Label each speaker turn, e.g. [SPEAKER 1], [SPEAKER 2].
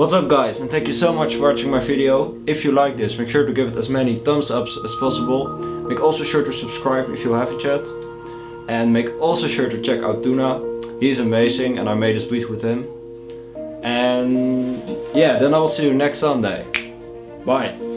[SPEAKER 1] What's up guys and thank you so much for watching my video. If you like this, make sure to give it as many thumbs ups as possible. Make also sure to subscribe if you haven't yet. And make also sure to check out tunnA. is amazing and I made this beat with him. And yeah, then I will see you next Sunday. Bye.